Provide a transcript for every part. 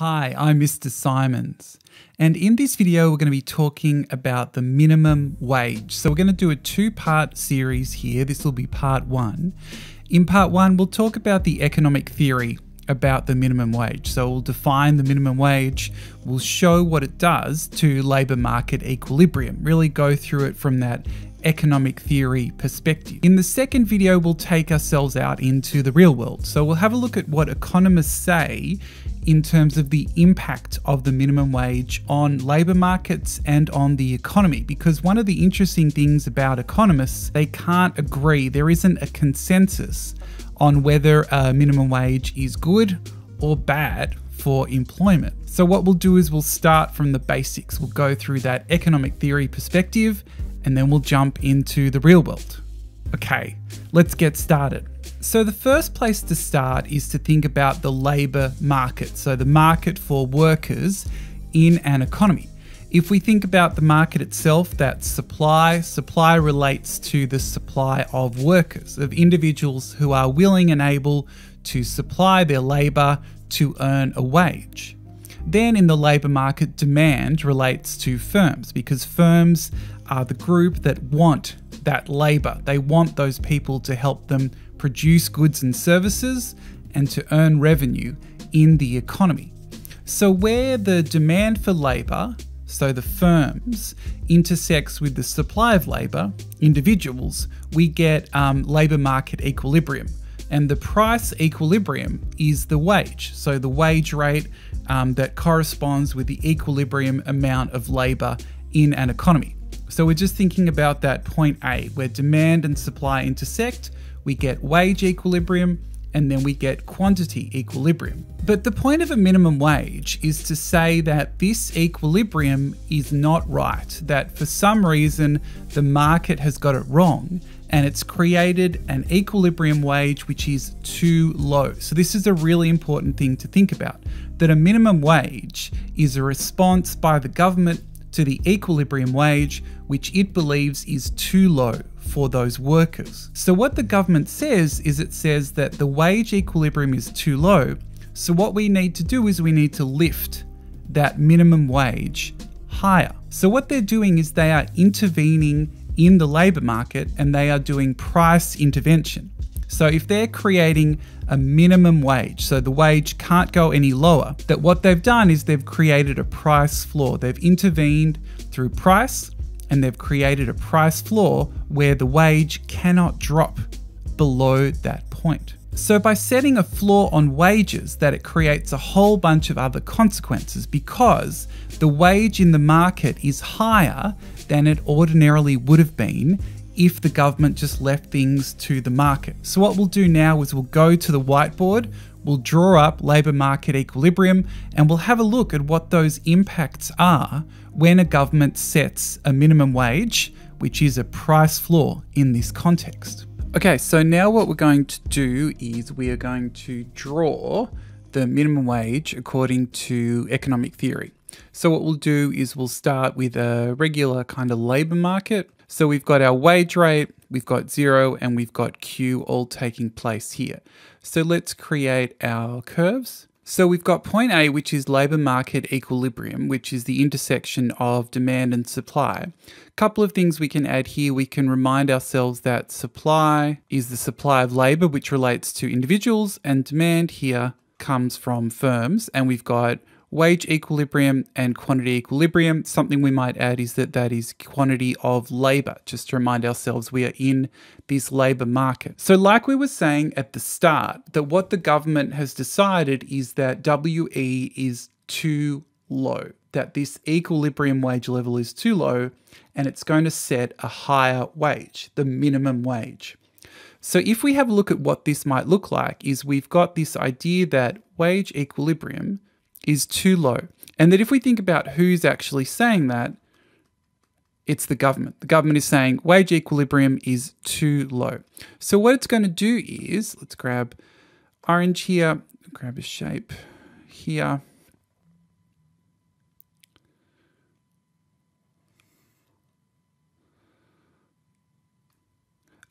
Hi, I'm Mr. Symonds, and in this video, we're going to be talking about the minimum wage. So, we're going to do a two part series here. This will be part one. In part one, we'll talk about the economic theory about the minimum wage. So, we'll define the minimum wage, we'll show what it does to labour market equilibrium, really go through it from that economic theory perspective. In the second video, we'll take ourselves out into the real world. So we'll have a look at what economists say in terms of the impact of the minimum wage on labour markets and on the economy. Because one of the interesting things about economists, they can't agree. There isn't a consensus on whether a minimum wage is good or bad for employment. So, what we'll do is we'll start from the basics. We'll go through that economic theory perspective and then we'll jump into the real world. Okay, let's get started. So, the first place to start is to think about the labour market, so the market for workers in an economy. If we think about the market itself, that supply, supply relates to the supply of workers, of individuals who are willing and able to supply their labour to earn a wage. Then in the labour market, demand relates to firms because firms are the group that want that labour. They want those people to help them produce goods and services and to earn revenue in the economy. So, where the demand for labour, so the firms, intersects with the supply of labour, individuals, we get um, labour market equilibrium. And the price equilibrium is the wage. So, the wage rate um, that corresponds with the equilibrium amount of labour in an economy. So we're just thinking about that point A, where demand and supply intersect, we get wage equilibrium, and then we get quantity equilibrium. But the point of a minimum wage is to say that this equilibrium is not right, that for some reason the market has got it wrong and it's created an equilibrium wage which is too low. So, this is a really important thing to think about that a minimum wage is a response by the government to the equilibrium wage, which it believes is too low for those workers. So, what the government says is it says that the wage equilibrium is too low. So, what we need to do is we need to lift that minimum wage higher. So, what they're doing is they are intervening in the labour market and they are doing price intervention. So, if they're creating a minimum wage, so the wage can't go any lower, that what they've done is they've created a price floor. They've intervened through price and they've created a price floor where the wage cannot drop below that point. So, by setting a floor on wages, that it creates a whole bunch of other consequences because the wage in the market is higher than it ordinarily would have been if the government just left things to the market. So, what we'll do now is we'll go to the whiteboard, we'll draw up labour market equilibrium, and we'll have a look at what those impacts are when a government sets a minimum wage, which is a price floor in this context. Okay, so now what we're going to do is we are going to draw the minimum wage according to economic theory. So, what we'll do is we'll start with a regular kind of labour market. So we've got our wage rate, we've got zero, and we've got Q all taking place here. So let's create our curves. So we've got point A, which is labour market equilibrium, which is the intersection of demand and supply. A couple of things we can add here. We can remind ourselves that supply is the supply of labour, which relates to individuals, and demand here comes from firms. And we've got wage equilibrium and quantity equilibrium. Something we might add is that that is quantity of labor, just to remind ourselves we are in this labor market. So, like we were saying at the start, that what the government has decided is that WE is too low, that this equilibrium wage level is too low, and it's going to set a higher wage, the minimum wage. So if we have a look at what this might look like is we've got this idea that wage equilibrium is too low. And that if we think about who's actually saying that, it's the government. The government is saying wage equilibrium is too low. So what it's going to do is, let's grab orange here, grab a shape here.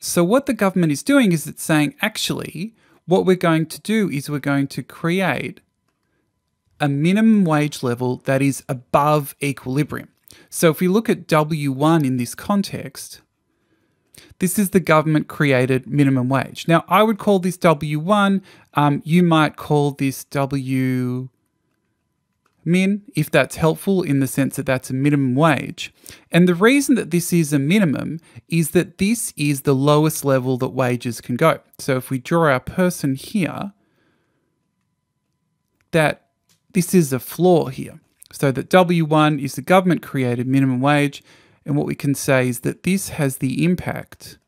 So what the government is doing is it's saying, actually, what we're going to do is we're going to create a minimum wage level that is above equilibrium. So if we look at W1 in this context, this is the government created minimum wage. Now, I would call this W1. Um, you might call this W min if that's helpful in the sense that that's a minimum wage. And the reason that this is a minimum is that this is the lowest level that wages can go. So if we draw our person here, that this is a floor here. So that W1 is the government created minimum wage. And what we can say is that this has the impact,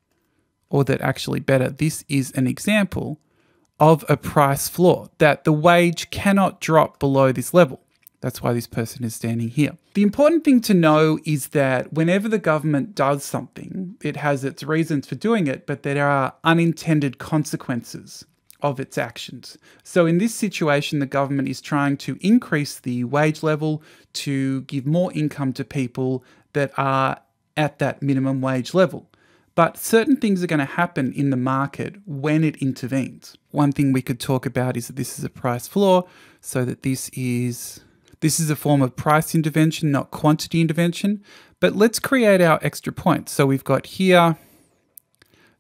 or that actually better, this is an example of a price floor, that the wage cannot drop below this level. That's why this person is standing here. The important thing to know is that whenever the government does something, it has its reasons for doing it, but there are unintended consequences of its actions. So in this situation, the government is trying to increase the wage level to give more income to people that are at that minimum wage level. But certain things are going to happen in the market when it intervenes. One thing we could talk about is that this is a price floor, so that this is this is a form of price intervention, not quantity intervention. But let's create our extra points. So we've got here,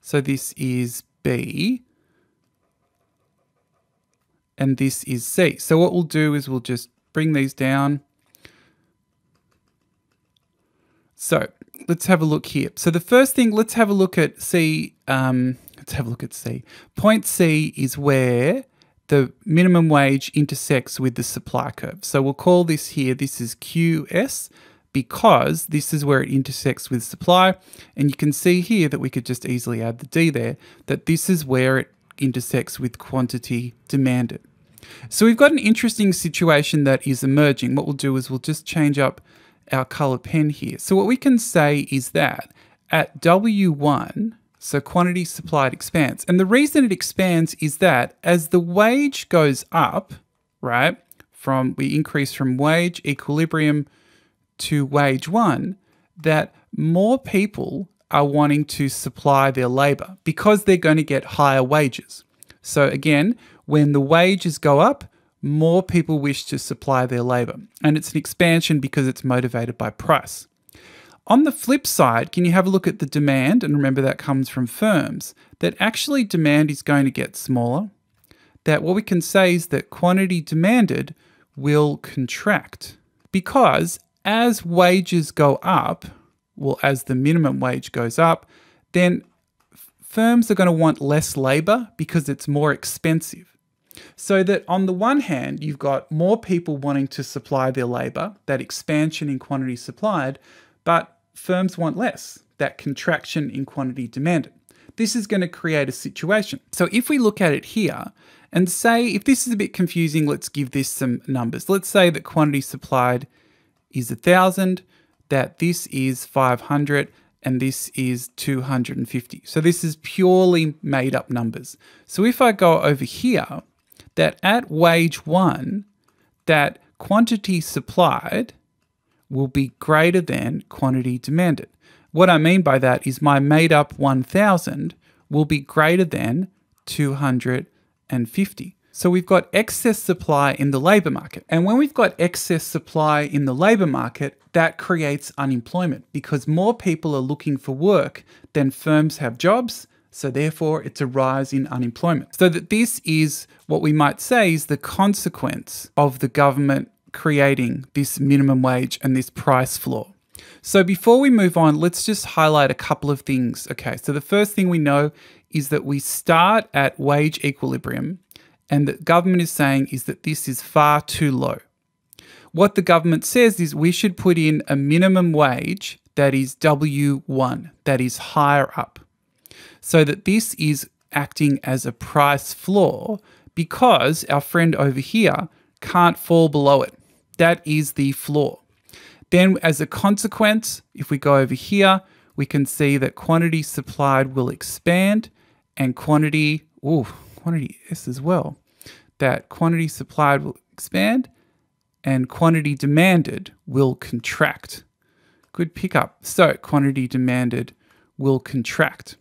so this is B, and this is C. So what we'll do is we'll just bring these down. So let's have a look here. So the first thing, let's have a look at C. Um, let's have a look at C. Point C is where the minimum wage intersects with the supply curve. So we'll call this here, this is QS, because this is where it intersects with supply. And you can see here that we could just easily add the D there, that this is where it intersects with quantity demanded. So we've got an interesting situation that is emerging. What we'll do is we'll just change up our color pen here. So what we can say is that at W1, so quantity supplied expands. And the reason it expands is that as the wage goes up, right, from we increase from wage equilibrium to wage one, that more people are wanting to supply their labor because they're going to get higher wages. So again, when the wages go up, more people wish to supply their labor. And it's an expansion because it's motivated by price. On the flip side, can you have a look at the demand? And remember that comes from firms, that actually demand is going to get smaller. That what we can say is that quantity demanded will contract because as wages go up, well, as the minimum wage goes up, then firms are going to want less labor because it's more expensive. So that on the one hand, you've got more people wanting to supply their labor, that expansion in quantity supplied, but firms want less, that contraction in quantity demanded. This is going to create a situation. So if we look at it here and say, if this is a bit confusing, let's give this some numbers. Let's say that quantity supplied is 1,000, that this is 500, and this is 250. So this is purely made up numbers. So if I go over here, that at wage one, that quantity supplied will be greater than quantity demanded. What I mean by that is my made up 1000 will be greater than 250. So we've got excess supply in the labor market. And when we've got excess supply in the labor market, that creates unemployment because more people are looking for work than firms have jobs. So therefore, it's a rise in unemployment. So that this is what we might say is the consequence of the government creating this minimum wage and this price floor. So before we move on, let's just highlight a couple of things. Okay, so the first thing we know is that we start at wage equilibrium, and the government is saying is that this is far too low. What the government says is we should put in a minimum wage that is W1, that is higher up, so that this is acting as a price floor because our friend over here can't fall below it. That is the floor. Then as a consequence, if we go over here, we can see that quantity supplied will expand and quantity, oh, quantity S as well, that quantity supplied will expand and quantity demanded will contract. Good pickup. So quantity demanded will contract.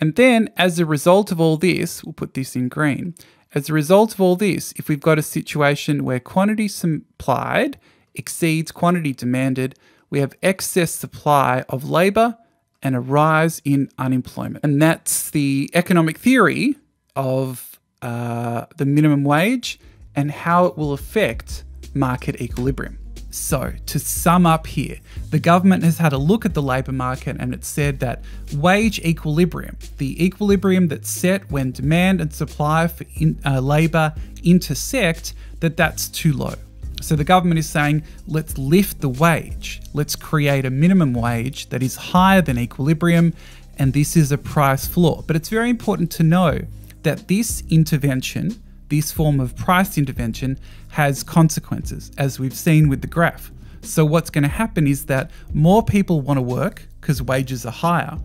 And then as a result of all this, we'll put this in green, as a result of all this, if we've got a situation where quantity supplied exceeds quantity demanded, we have excess supply of labour and a rise in unemployment. And that's the economic theory of uh, the minimum wage and how it will affect market equilibrium. So, to sum up here, the government has had a look at the labour market and it said that wage equilibrium, the equilibrium that's set when demand and supply for in, uh, labour intersect, that that's too low. So the government is saying, let's lift the wage. Let's create a minimum wage that is higher than equilibrium, and this is a price floor. But it's very important to know that this intervention this form of price intervention has consequences, as we've seen with the graph. So, what's going to happen is that more people want to work because wages are higher,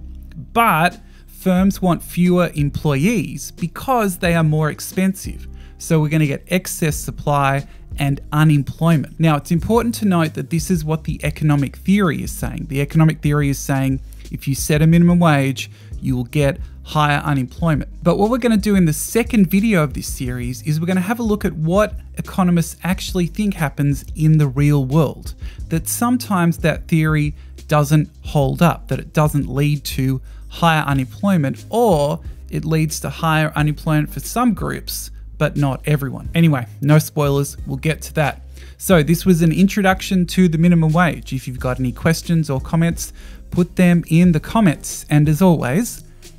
but firms want fewer employees because they are more expensive. So, we're going to get excess supply and unemployment. Now, it's important to note that this is what the economic theory is saying. The economic theory is saying if you set a minimum wage, you will get higher unemployment. But what we're going to do in the second video of this series is we're going to have a look at what economists actually think happens in the real world. That sometimes that theory doesn't hold up, that it doesn't lead to higher unemployment, or it leads to higher unemployment for some groups, but not everyone. Anyway, no spoilers, we'll get to that. So, this was an introduction to the minimum wage. If you've got any questions or comments, put them in the comments. And as always,